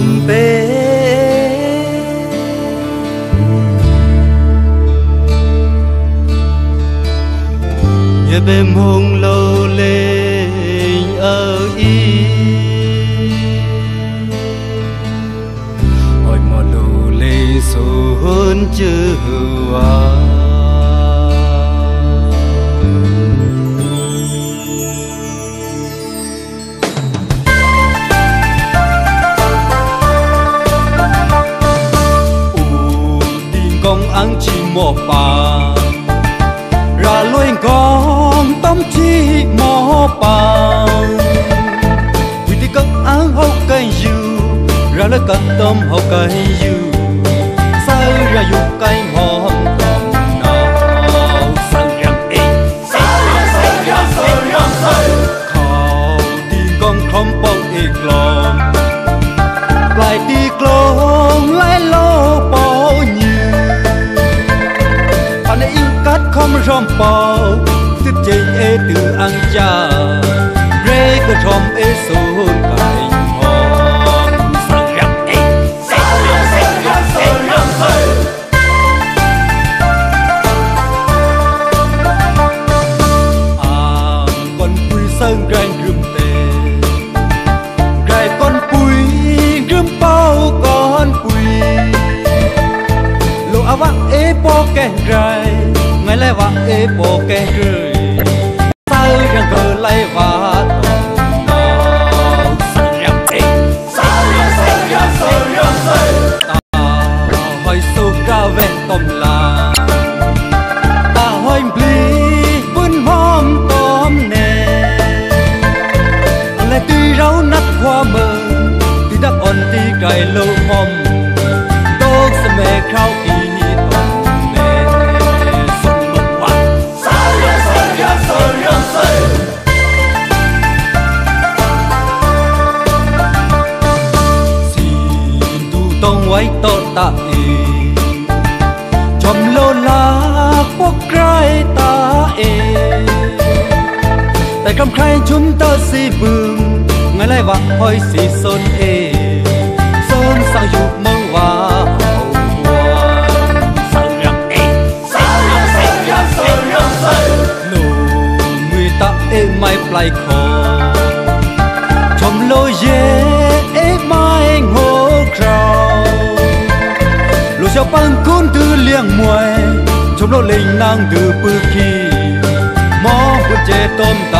thầm về nhớ hôn lâu lên ở y hỏi mò lâu lên số hôn chưa hoa. Ăn chỉ mò bà ra luôn con tâm chi mò bà vì đi công ăn hậu cây dư ra lấy cất tâm hậu cây dư sao ra dục cây cắt không tít bao tiếp chơi từ ăn cha. Rê cơ thom ê xuống cạnh hòn. Sang răng ê sang răng sang răng sang răng hơi à con quy sơn răng rừng tê gai con quy rừng bao con quy lộ áo vác ê po kẹn rai mày lại vác ế bộ kê rơi sao răng cờ lấy vác hỏi sâu ca về tôm là ta hỏi bli vun hom tôm nè. Lại tuy rau nát hoa mờ, tuy đắp on tí cài lâu tông quay tốt ta e chom lô la quốc crai ta e tại cầm khai chúng ta si bừng ngày lại vạc hỏi si son e son sang dục mong và hậu quan sang răng e sang răng sang răng sang răng sang nô người ta e mai plai khó chom lô ye e คุณตือเลี้ยงมวย ชมโลเลิงนางตือปือขี้มองกุญเจต้มตา